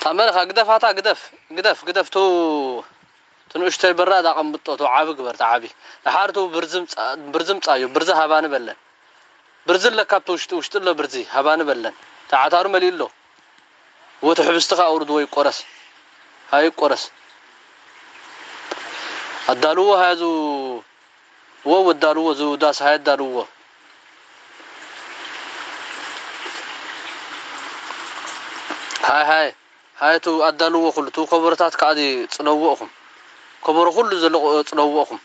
تعملها قدف هاتا قدف قدف قدف تو تنوش تل برا دا قم بطو تو عابي قبر تعابي لحار تو برزم برزم تايو برزه هبان بلن برزل لك كاب توش توش تلا برزي هبان بلن تعاتار مليلو وتحب استخا أورد وي قرص هاي قرص الدالو هذا هو الدالو زو داس هاي الدالو هاي هاي هايتو أدلوا كل تو كبرتات كادي تنوقهم كبر كل زلق تنوقهم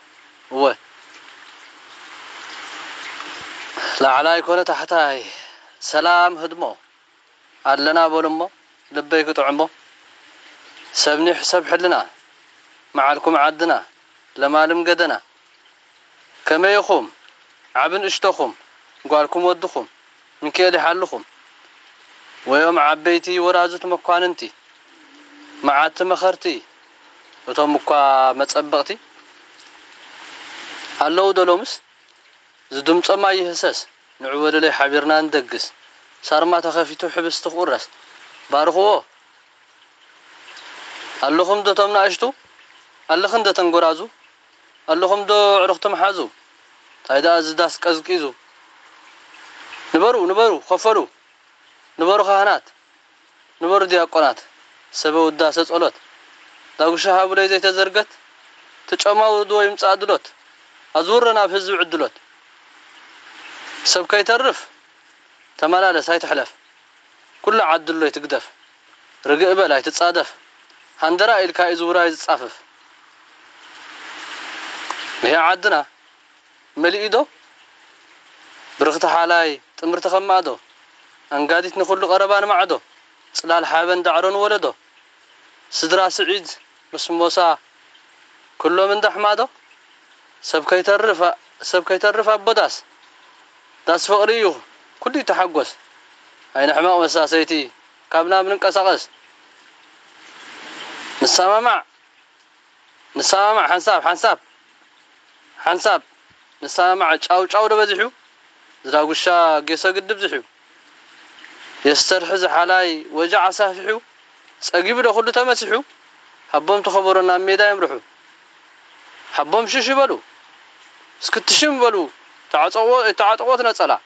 هو لا عليك ولا تحت هاي سلام هدمو علنا بولمو لبيك طعمو سبني حسب حلنا معكم عدنا لما لم جدنا كما يخوم عبن اشتخم قالكم ودخم من كيد حلخم ويوم عبيتي ورازت مكان معات مخرتي وتمك ما تصبقتي هلو دلومس زدم صما يحسس نعود لي حبيرنا ندقس صار ما تخافيتو حبس تقرس بارخو اللهم دو تمنا اشتو اللهم دو تنغرازو اللهم دو عرختم حازو تايدا زداس قزقيزو نبرو نبرو خفرو نبرو خانات نبرو دي اقونات سبب الداسة قلت داقشة هابلي زي تزرقت تجمع ودو يمتع دلوت أزورنا في الزوع دلوت سبب كي ترف تمالا هاي تحلف كل عد اللي تقدف رقبة لا تتصادف هندرا إلكا إزورا يتصافف هي عدنا ملي إيدو برغت حالاي تمرت خمادو أنقادت نخلق أربان معدو صلال حابن دعرون ولدو ስድራ ስዒድ ምስ ሞሳ ኩሎም እንደ ሕማዶ ሰብ ከይተርፍ ኣቦዳስ ዳስ ፍቕሪ እዩ ኩሉ ተሓጎስ ኣይነ ሕማቕ መሳሰይቲ ካብ ናብ ንንቀሳቐስ ንሰማማዕ ንሰማማዕ ሓንሳብ ሓንሳብ ሓንሳብ ንሰማማዕ ጫውጫው ዶ በዚሕዩ ዝዳጉሻ ጌሶ ግድብ ዝሕዩ የስተርሒ ዝሓላይ ወጃዕ ኣሳፊሕዩ سأجيب له كل تمسحه حبهم تخبرنا ميدا يمرحو حبهم شو شو بلو سكت شو بلو تعطوا تعطوا تنازلا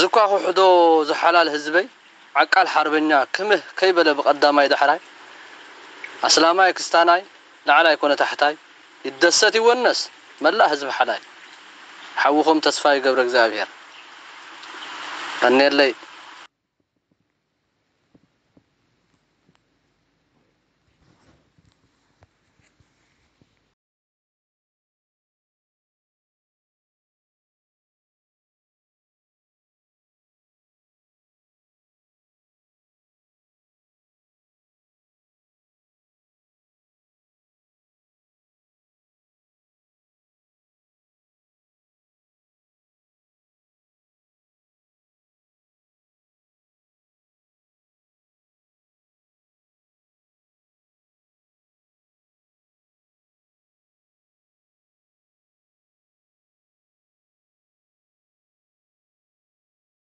زكوا حدو زحلال هزبي عقل حربنا كم كيف بدأ بقدام ميدا حراي أسلام عليك استناي لعل يكون تحتاي يدستي والناس ما لا هزب حلاي حوهم تصفاي قبرك زابير النيل لي